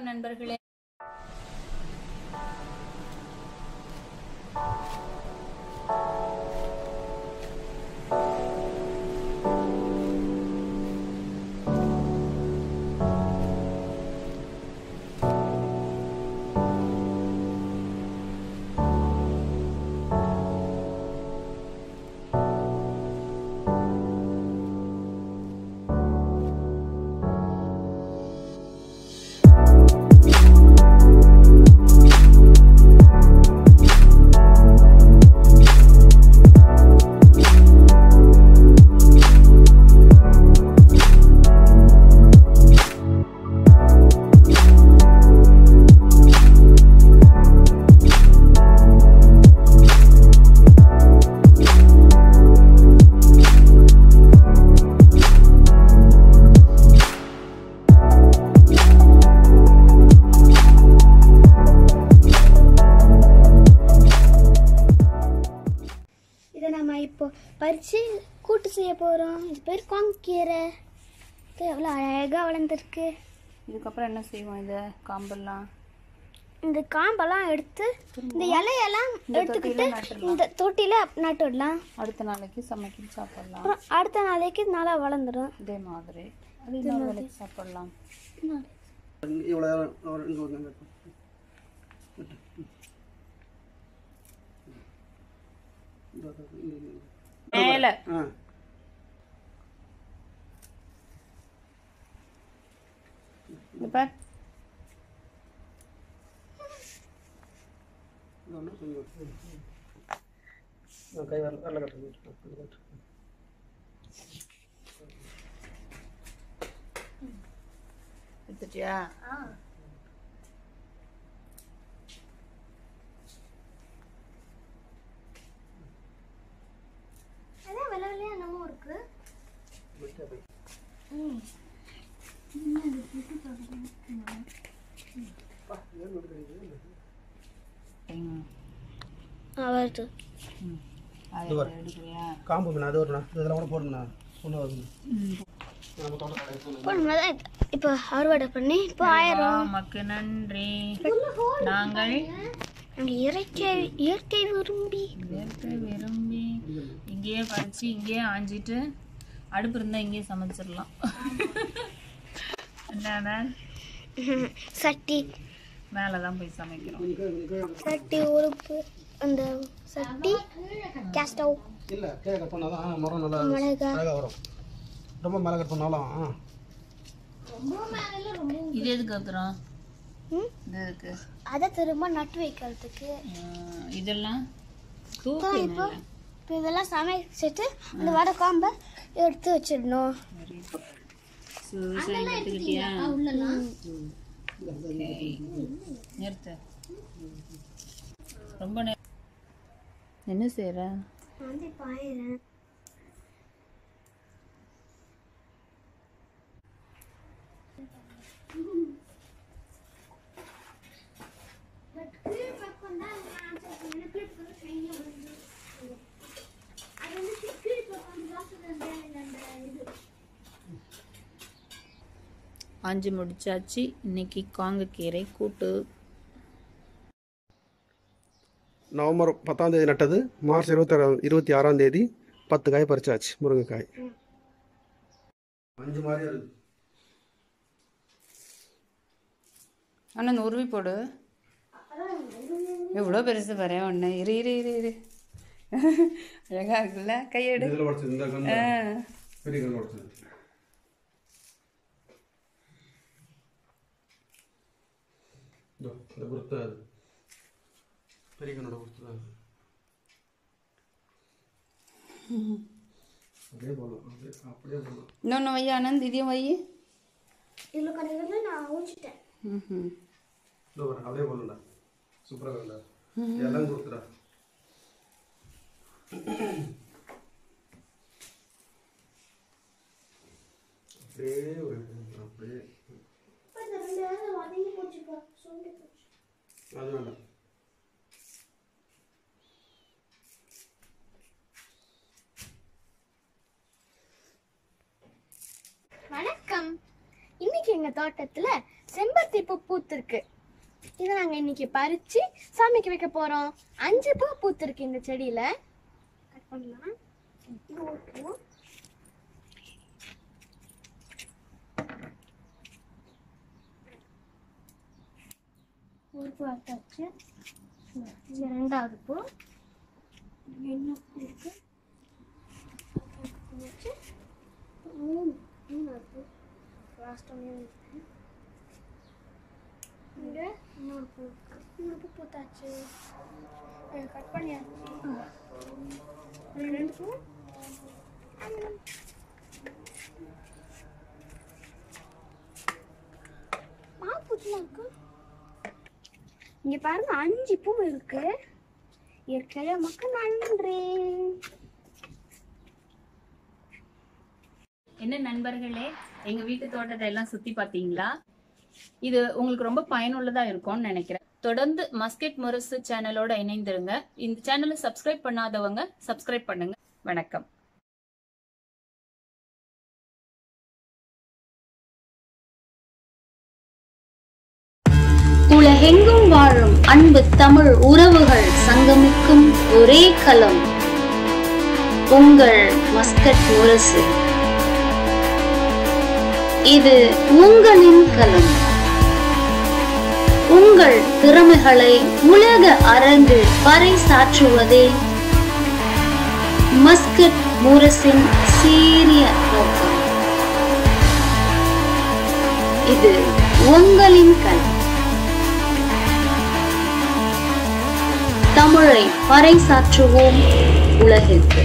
வணக்கம் நண்பர்களே. போகிறோம் இது பேர் காங்கீரை இது எவ்வளோ அழகாக வளர்ந்துருக்கு இதுக்கப்புறம் என்ன செய்வோம் இதை காம்பெல்லாம் இந்த காம்பெல்லாம் எடுத்து இந்த இலையெல்லாம் எடுத்துக்கிட்டு நட்டுடலாம். இந்த தொட்டியில் நட்டு விடலாம் அடுத்த நாளைக்கு சமைக்க சாப்பிடலாம் அடுத்த நாளைக்கு நல்லா வளர்ந்துடும் இதே மாதிரி வேலைக்கு சாப்பிடலாம் மேல இந்த பார் எடுத்துட்டியா அதே வெள்ளை வெள்ளையாக என்னமோ இருக்கு ம். வருது காம்பு அது வருண்ணா இதெல்லாம் கூட ஒன்று வருது இப்போ அறுவடை பண்ணி இப்போ ஆயிரம். உமக்கு நன்றி. நாங்கள் நாங்கள் இயற்கை இயற்கை விரும்பி. இயற்கை விரும்பி. இங்கேயே பறிச்சு இங்கேயே ஆஞ்சிட்டு அடுப்பு இருந்தால் இங்கேயே சமைச்சிடலாம். என்னடா சட்டி. மேலே தான் போய் சமைக்கிறோம். சட்டி உறுப்பு அந்த சட்டி கேஸ் ஸ்டவ் இல்லை கீழே கட் பண்ணால் தான் மரம் நல்லா அழகாக வரும். ரொம்ப மேலே கட் பண்ணாலும் இது எதுக்கு வைக்கிறோம்? இது எதுக்கு? அதை திரும்ப நட்டு வைக்கிறதுக்கு. இதெல்லாம் இப்போ தூக்கி இப்போ இதெல்லாம் சமைச்சிட்டு அந்த வடை காம்பை எடுத்து வச்சிடணும். நிறுத்து. ரொம்ப நே என்ன செய்கிற நான் வந்து ஆஞ்சு முடிச்சாச்சு. இன்னைக்கு காங்கக்கீரை கூட்டு நவம்பர் பத்தாம் தேதி நட்டது. மார்ச் இருபத்தாறாம் இருபத்தி ஆறாம் தேதி பத்து காய் பறிச்சாச்சு முருங்கைக்காய். அஞ்சு மாதிரி இருக்கு. இந்த உருவி போடு. எவ்வளோ பெருசு பாரு ஒன்று இரு இரு இரு இரு. அழகா இருக்குல்ல? கையெடு. இந்த பெரிய அது கண்ணோட அது. அப்படியே போடலாம் அப்படியே அப்படியே போடலாம் இன்னொன்று வை ஆனந்த் இதையும் வை. இதில் கடைகளில் நான் ஊச்சிட்டேன் ம் இதோ பாரு, அப்படியே போடலடா சூப்பராக வேண்டா எல்லாம் கொடுத்துடா. அப்படியே அப்படியே. இப்போ இந்த ரெண்டு நேரம் வதங்கி போச்சுப்பா சுண்டி போச்சு அது வேண்டாம் வணக்கம் இன்னைக்கு தோட்டத்துல செம்பருத்தி பூ பூத்திருக்கு. இதை நாங்க இன்னைக்கு பறிச்சு சாமிக்கு வைக்க போறோம். அஞ்சு பூ பூத்திருக்கு இந்த செடியில. கட் பண்ணலாம். ஒரு பூ. ஒரு பூ இது ரெண்டாவது பூ. என்ன பூ இருக்கு? மூணு. மூணாவது பூ. லாஸ்ட் இங்கே இன்னொரு பூ இன்னொரு பூ பூத்தாச்சு கட் பண்ணியாச்சு ரெண்டு பூ மாப்பூச்செலாம் இருக்கு இங்க பாருங்க அஞ்சு பூ இருக்கு. இயற்கையா மக்கள் நன்றி. என்ன நண்பர்களே? எங்க வீட்டு தோட்டத்தை எல்லாம் சுத்தி பாத்தீங்களா இது உங்களுக்கு ரொம்ப பயனுள்ளதா இருக்கும்னு நினைக்கிறேன். தொடர்ந்து மஸ்கெட் முரசு சேனலோட இணைந்திருங்க. இந்த சேனலை சப்ஸ்கிரைப் பண்ணாதவங்க சப்ஸ்கிரைப் பண்ணுங்க. வணக்கம். உலகெங்கும் வாழும் அன்பு தமிழ் உறவுகள் சங்கமிக்கும் ஒரே களம் உங்கள் மஸ்கட் முரசு. இது உங்களின் கலம் உங்கள் திறமைகளை உலக அரங்கில் பறைசாற்றுவதே மஸ்கட் முரசின் சீரிய நோக்கம். இது உங்களின் கலம் தமிழை பறைசாற்றுவோம் உலகிற்கு.